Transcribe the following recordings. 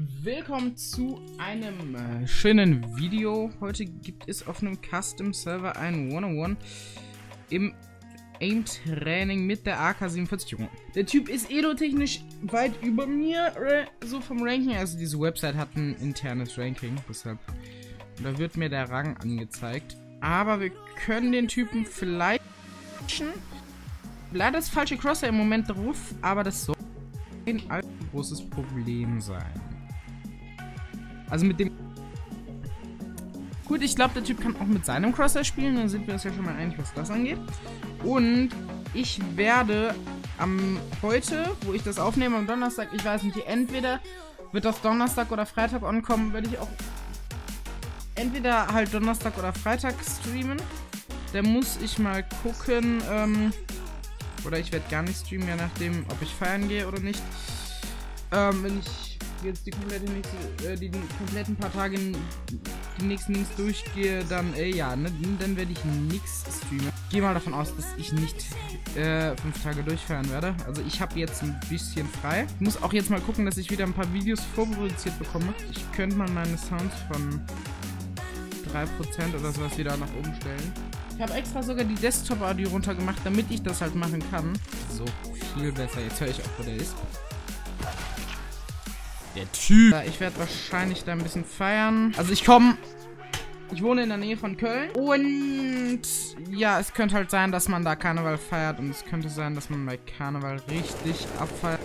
Willkommen zu einem äh, schönen Video. Heute gibt es auf einem Custom Server ein 101 im Aim-Training mit der AK-47 Junge. Der Typ ist elo-technisch weit über mir, äh, so vom Ranking. Also diese Website hat ein internes Ranking, deshalb. da wird mir der Rang angezeigt. Aber wir können den Typen vielleicht... Leider das falsche Crosser im Moment drauf, aber das soll ein allzu großes Problem sein. Also mit dem... Gut, ich glaube, der Typ kann auch mit seinem Crosser spielen. Dann sind wir uns ja schon mal einig, was das angeht. Und ich werde am heute, wo ich das aufnehme, am Donnerstag, ich weiß nicht, entweder wird das Donnerstag oder Freitag ankommen, werde ich auch entweder halt Donnerstag oder Freitag streamen. Da muss ich mal gucken, ähm, oder ich werde gar nicht streamen, je nachdem, ob ich feiern gehe oder nicht. Ähm, wenn ich jetzt die komplette nächste, äh, die kompletten paar Tage die nächsten Links durchgehe, dann, äh, ja, ne, dann werde ich nichts streamen. Gehe mal davon aus, dass ich nicht äh, fünf Tage durchfeiern werde. Also ich habe jetzt ein bisschen frei. Muss auch jetzt mal gucken, dass ich wieder ein paar Videos vorproduziert bekomme. Ich könnte mal meine Sounds von 3% oder sowas wieder nach oben stellen. Ich habe extra sogar die Desktop-Audio runtergemacht, damit ich das halt machen kann. So, viel besser. Jetzt höre ich auch, wo der ist. Der Typ. Ich werde wahrscheinlich da ein bisschen feiern. Also ich komme... Ich wohne in der Nähe von Köln. Und ja, es könnte halt sein, dass man da Karneval feiert. Und es könnte sein, dass man bei Karneval richtig abfeiert.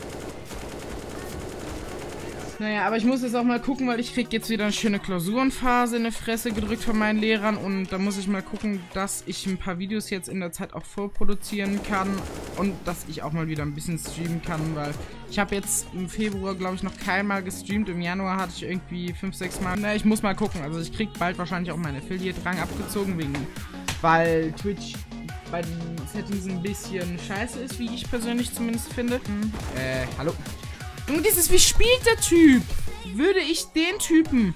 Naja, aber ich muss jetzt auch mal gucken, weil ich krieg jetzt wieder eine schöne Klausurenphase in die Fresse gedrückt von meinen Lehrern und da muss ich mal gucken, dass ich ein paar Videos jetzt in der Zeit auch vorproduzieren kann und dass ich auch mal wieder ein bisschen streamen kann, weil ich habe jetzt im Februar, glaube ich, noch keinmal gestreamt. Im Januar hatte ich irgendwie 5, 6 Mal. Naja, ich muss mal gucken. Also ich krieg bald wahrscheinlich auch meinen Affiliate-Rang abgezogen, wegen, weil Twitch bei den Settings ein bisschen scheiße ist, wie ich persönlich zumindest finde. Hm. Äh, hallo. Und dieses, wie spielt der Typ? Würde ich den Typen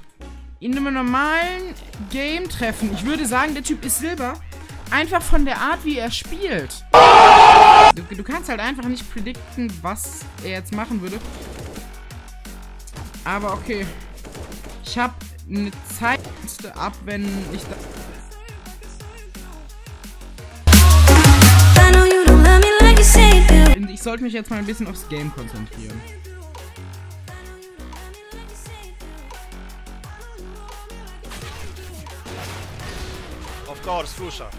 in einem normalen Game treffen, ich würde sagen, der Typ ist Silber. Einfach von der Art, wie er spielt. Du, du kannst halt einfach nicht predikten, was er jetzt machen würde. Aber okay. Ich habe eine Zeit ab, wenn ich da... Ich sollte mich jetzt mal ein bisschen aufs Game konzentrieren. Of course, Flusha.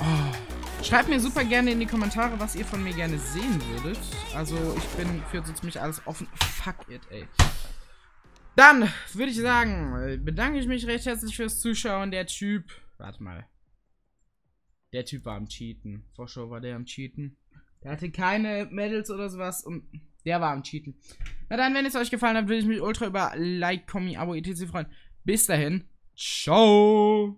Oh. Schreibt mir super gerne in die Kommentare, was ihr von mir gerne sehen würdet. Also, ich bin für so ziemlich alles offen. Fuck it, ey. Dann würde ich sagen, bedanke ich mich recht herzlich fürs Zuschauen. Der Typ. Warte mal. Der Typ war am Cheaten. Vorschau war der am Cheaten. Der hatte keine Medals oder sowas und der war am Cheaten. Na dann, wenn es euch gefallen hat, würde ich mich ultra über Like, Kommi, Abo, etc. freuen. Bis dahin, ciao!